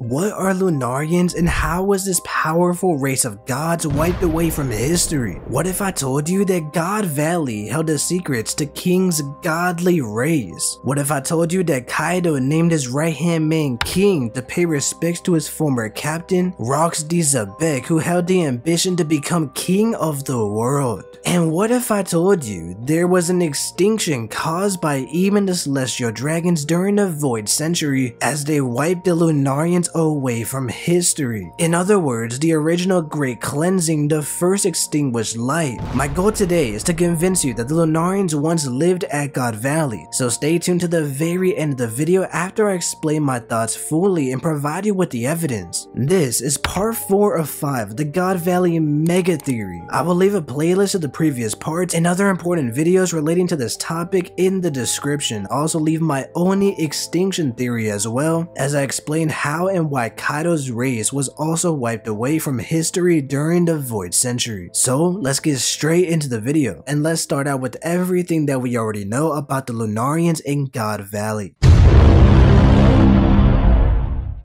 What are Lunarians and how was this powerful race of gods wiped away from history? What if I told you that God Valley held the secrets to King's godly race? What if I told you that Kaido named his right hand man King to pay respects to his former captain, Rocks D. Xebec, who held the ambition to become king of the world? And what if I told you there was an extinction caused by even the celestial dragons during the Void Century as they wiped the Lunarians away from history? In other words, the original Great Cleansing, the first extinguished light. My goal today is to convince you that the Lunarians once lived at God Valley, so stay tuned to the very end of the video after I explain my thoughts fully and provide you with the evidence. This is part 4 of 5 the God Valley Mega Theory. I will leave a playlist of the previous parts and other important videos relating to this topic in the description. Also leave my Oni extinction theory as well, as I explain how and why Kaido's race was also wiped away from history during the Void Century. So let's get straight into the video, and let's start out with everything that we already know about the Lunarians in God Valley.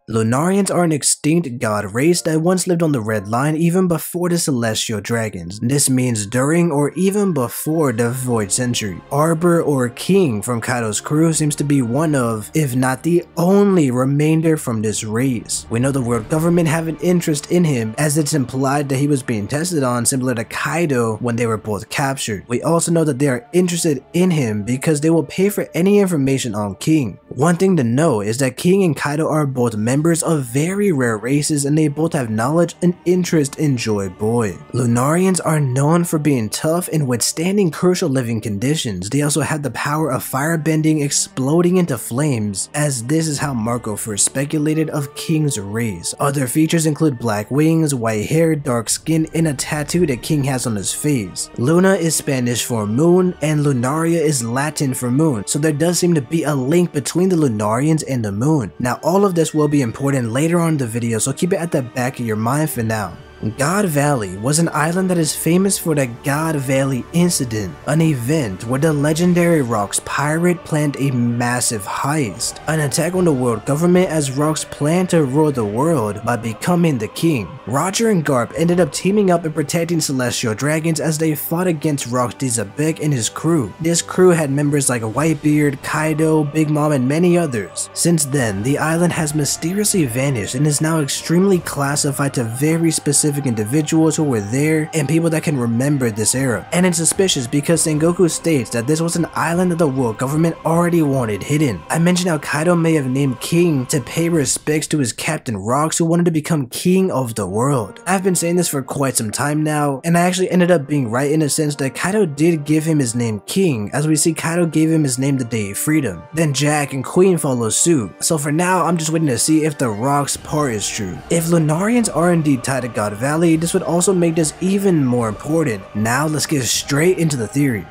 Lunarians are an extinct god race that once lived on the Red Line even before the Celestial Dragons. This means during or even before the Void Century. Alber or King from Kaido's crew seems to be one of, if not the only remainder from this race. We know the world government have an interest in him as it's implied that he was being tested on similar to Kaido when they were both captured. We also know that they are interested in him because they will pay for any information on King. One thing to know is that King and Kaido are both members of very rare races and they both have knowledge and interest in Joy Boy. Lunarians are known for being tough and withstanding crucial living conditions. They also have the power of firebending, exploding into flames, as this is how Marco first speculated of King's race. Other features include black wings, white hair, dark skin, and a tattoo that King has on his face. Luna is Spanish for moon, and Lunaria is Latin for moon, so there does seem to be a link between the Lunarians and the moon. Now all of this will be important later on in the video, so keep it at the back of your mind for now. God Valley was an island that is famous for the God Valley Incident, an event where the legendary Rocks pirate planned a massive heist, an attack on the world government as Rocks planned to rule the world by becoming the king. Roger and Garp ended up teaming up and protecting celestial dragons as they fought against Rocks D. Xebec and his crew. This crew had members like Whitebeard, Kaido, Big Mom, and many others. Since then, the island has mysteriously vanished and is now extremely classified to very specific individuals who were there and people that can remember this era. And it's suspicious because Sengoku states that this was an island that the world government already wanted hidden. I mentioned how Kaido may have named King to pay respects to his captain Rocks who wanted to become king of the world. I've been saying this for quite some time now and I actually ended up being right in a sense that Kaido did give him his name King as we see Kaido gave him his name the day of freedom. Then Jack and Queen follow suit. So for now I'm just waiting to see if the Rocks part is true. If Lunarians are indeed tied to God Valley, this would also make this even more important. Now let's get straight into the theory.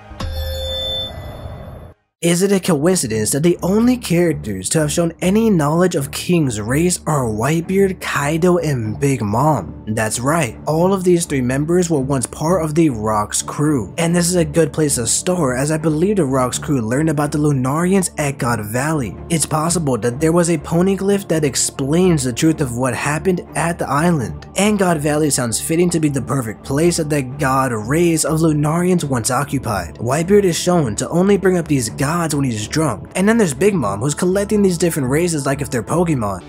Is it a coincidence that the only characters to have shown any knowledge of King's race are Whitebeard, Kaido, and Big Mom? That's right, all of these three members were once part of the Rocks crew. And this is a good place to start as I believe the Rocks crew learned about the Lunarians at God Valley. It's possible that there was a poneglyph that explains the truth of what happened at the island. And God Valley sounds fitting to be the perfect place that the God race of Lunarians once occupied. Whitebeard is shown to only bring up these gods gods when he's drunk. And then there's Big Mom, who's collecting these different races like if they're Pokemon.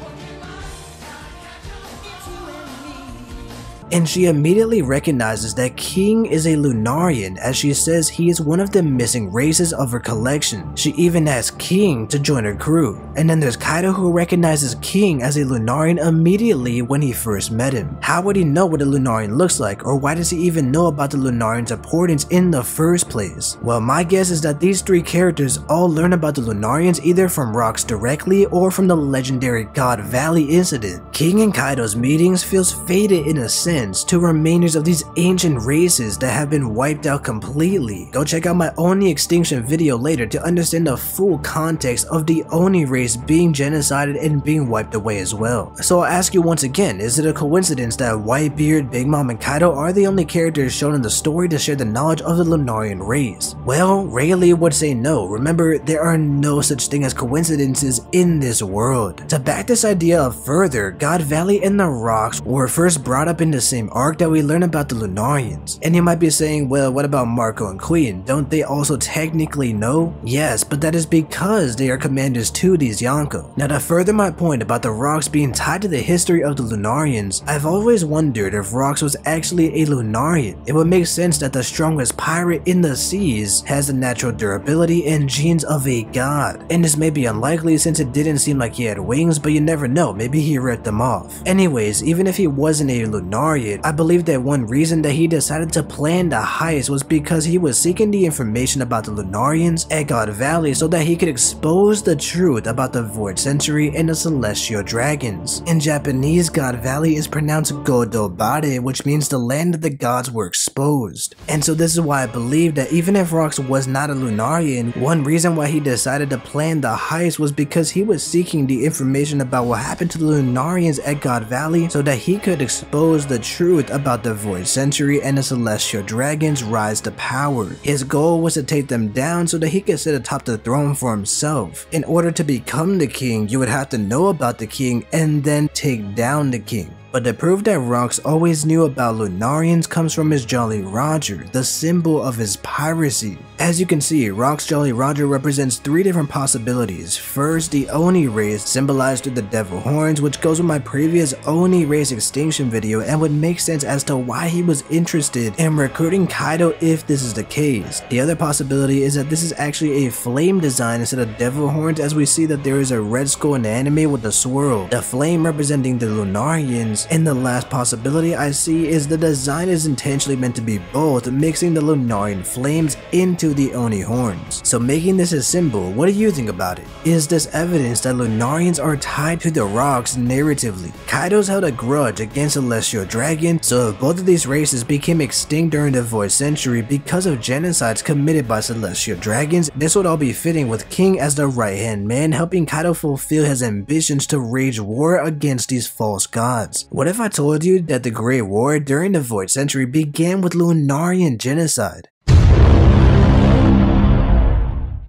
And she immediately recognizes that King is a Lunarian as she says he is one of the missing races of her collection. She even asks King to join her crew. And then there's Kaido who recognizes King as a Lunarian immediately when he first met him. How would he know what a Lunarian looks like or why does he even know about the Lunarian's importance in the first place? Well my guess is that these three characters all learn about the Lunarians either from rocks directly or from the legendary God Valley incident. King and Kaido's meetings feels faded in a sense to remainders of these ancient races that have been wiped out completely. Go check out my Oni extinction video later to understand the full context of the Oni race being genocided and being wiped away as well. So I'll ask you once again, is it a coincidence that Whitebeard, Big Mom, and Kaido are the only characters shown in the story to share the knowledge of the Lunarian race? Well, Rayleigh would say no. Remember, there are no such thing as coincidences in this world. To back this idea up further, God Valley and the Rocks were first brought up in the same arc that we learn about the Lunarians. And you might be saying, well, what about Marco and Queen? Don't they also technically know? Yes, but that is because they are commanders to these Yonko. Now to further my point about the Rocks being tied to the history of the Lunarians, I've always wondered if Rocks was actually a Lunarian. It would make sense that the strongest pirate in the seas has the natural durability and genes of a god. And this may be unlikely since it didn't seem like he had wings, but you never know, maybe he ripped them off. Anyways, even if he wasn't a Lunarian, I believe that one reason that he decided to plan the heist was because he was seeking the information about the Lunarians at God Valley so that he could expose the truth about the Void Century and the Celestial Dragons. In Japanese, God Valley is pronounced Godobare, which means the land of the gods were exposed. And so this is why I believe that even if Rocks was not a Lunarian, one reason why he decided to plan the heist was because he was seeking the information about what happened to the Lunarians at God Valley so that he could expose the truth about the Void Century and the Celestial Dragons rise to power. His goal was to take them down so that he could sit atop the throne for himself. In order to become the king, you would have to know about the king and then take down the king. But the proof that Rocks always knew about Lunarians comes from his Jolly Roger, the symbol of his piracy. As you can see, Rocks Jolly Roger represents three different possibilities. First, the Oni race, symbolized through the devil horns, which goes with my previous Oni race extinction video and would make sense as to why he was interested in recruiting Kaido if this is the case. The other possibility is that this is actually a flame design instead of devil horns as we see that there is a red skull in the anime with a swirl, the flame representing the Lunarians, and the last possibility I see is the design is intentionally meant to be both, mixing the Lunarian flames into the Oni horns. So making this a symbol, what do you think about it? Is this evidence that Lunarians are tied to the rocks narratively? Kaido's held a grudge against Celestial Dragon, so if both of these races became extinct during the Void Century because of genocides committed by Celestial Dragons, this would all be fitting with King as the right-hand man helping Kaido fulfill his ambitions to wage war against these false gods. What if I told you that the Great War during the Void Century began with Lunarian genocide?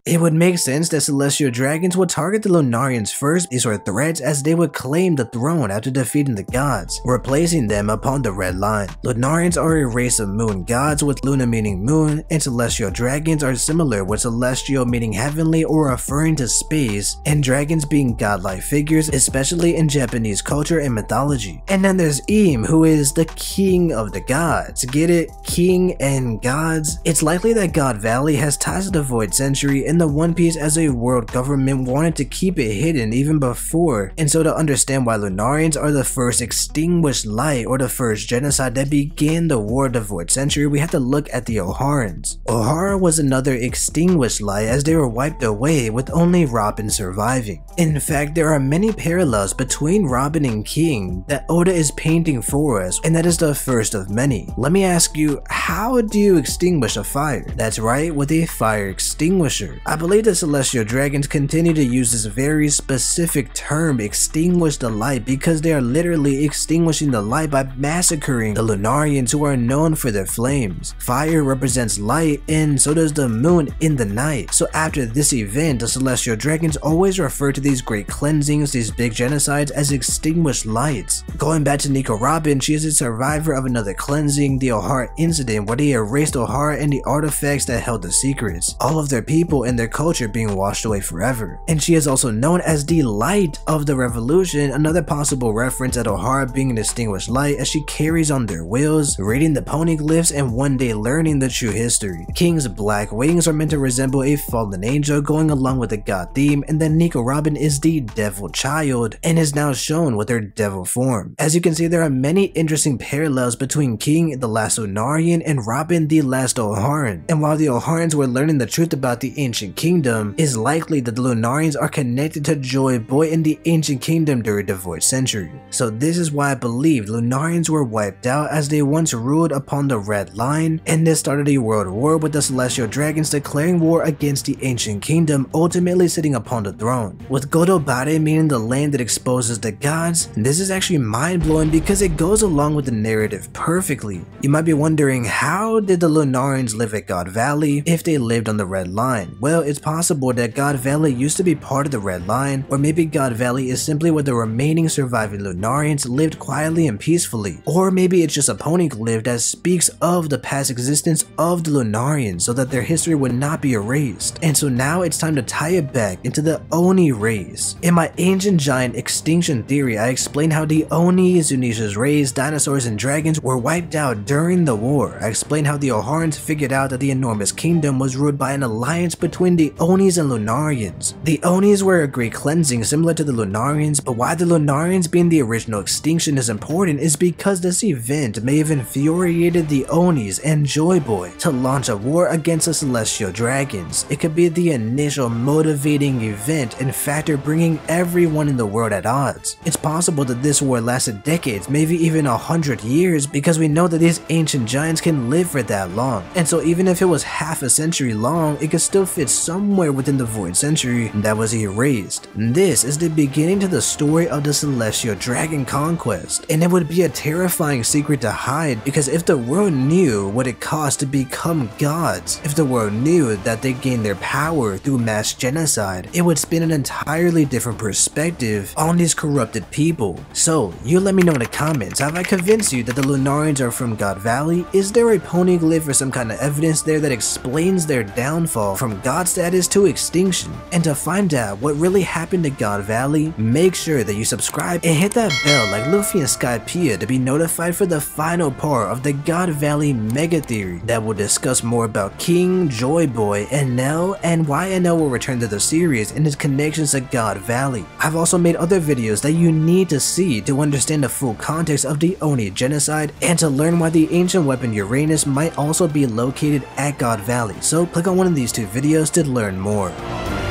It would make sense that Celestial Dragons would target the Lunarians first based on threats as they would claim the throne after defeating the gods, replacing them upon the Red Line. Lunarians are a race of moon gods with Luna meaning moon, and Celestial Dragons are similar with Celestial meaning heavenly or referring to space, and dragons being godlike figures, especially in Japanese culture and mythology. And then there's Im, who is the king of the gods. Get it? King and gods? It's likely that God Valley has ties to the Void Century and the One Piece as a world government wanted to keep it hidden even before. And so to understand why Lunarians are the first extinguished light or the first genocide that began the War of the Void Century, we have to look at the Oharans. Ohara was another extinguished light as they were wiped away with only Robin surviving. In fact, there are many parallels between Robin and King that Oda is painting for us, and that is the first of many. Let me ask you, how do you extinguish a fire? That's right, with a fire extinguisher. I believe the Celestial Dragons continue to use this very specific term, extinguish the light, because they are literally extinguishing the light by massacring the Lunarians who are known for their flames. Fire represents light, and so does the moon in the night. So after this event, the Celestial Dragons always refer to these great cleansings, these big genocides, as extinguished lights. Going back to Nico Robin, she is a survivor of another cleansing, the Ohara incident, where they erased Ohara and the artifacts that held the secrets. All of their people and their culture being washed away forever. And she is also known as the Light of the Revolution, another possible reference at Ohara being a distinguished light as she carries on their wheels, reading the poneglyphs, and one day learning the true history. King's black wings are meant to resemble a fallen angel going along with the god theme, and then Nico Robin is the devil child and is now shown with her devil form. As you can see, there are many interesting parallels between King the last Lunarian and Robin the last Oharan. And while the Oharans were learning the truth about the ancient Ancient Kingdom, is likely that the Lunarians are connected to Joy Boy in the Ancient Kingdom during the Void Century. So this is why I believe Lunarians were wiped out as they once ruled upon the Red Line, and this started a world war with the Celestial Dragons declaring war against the Ancient Kingdom, ultimately sitting upon the throne. With Godobare meaning the land that exposes the gods, this is actually mind-blowing because it goes along with the narrative perfectly. You might be wondering how did the Lunarians live at God Valley if they lived on the Red Line? Well, it's possible that God Valley used to be part of the Red Line, or maybe God Valley is simply where the remaining surviving Lunarians lived quietly and peacefully, or maybe it's just a poneglyph lived that speaks of the past existence of the Lunarians so that their history would not be erased. And so now it's time to tie it back into the Oni race. In my Ancient Giant Extinction Theory, I explained how the Oni, Zunisha's race, dinosaurs, and dragons were wiped out during the war. I explained how the Oharans figured out that the enormous kingdom was ruled by an alliance between the Onis and Lunarians. The Onis were a great cleansing similar to the Lunarians, but why the Lunarians being the original extinction is important is because this event may have infuriated the Onis and Joy Boy to launch a war against the Celestial Dragons. It could be the initial motivating event and factor bringing everyone in the world at odds. It's possible that this war lasted decades, maybe even a hundred years, because we know that these ancient giants can live for that long. And so even if it was half a century long, it could still fit somewhere within the Void Century that was erased. This is the beginning to the story of the Celestial Dragon Conquest, and it would be a terrifying secret to hide because if the world knew what it cost to become gods, if the world knew that they gained their power through mass genocide, it would spin an entirely different perspective on these corrupted people. So, you let me know in the comments, have I convinced you that the Lunarians are from God Valley? Is there a poneglyph or some kind of evidence there that explains their downfall from god status to extinction? And to find out what really happened to God Valley, make sure that you subscribe and hit that bell like Luffy and Skypiea to be notified for the final part of the God Valley mega theory that will discuss more about King, Joy Boy, and Nell, and why Enel will return to the series and his connections to God Valley. I've also made other videos that you need to see to understand the full context of the Oni genocide and to learn why the ancient weapon Uranus might also be located at God Valley, so click on one of these two videos to learn more.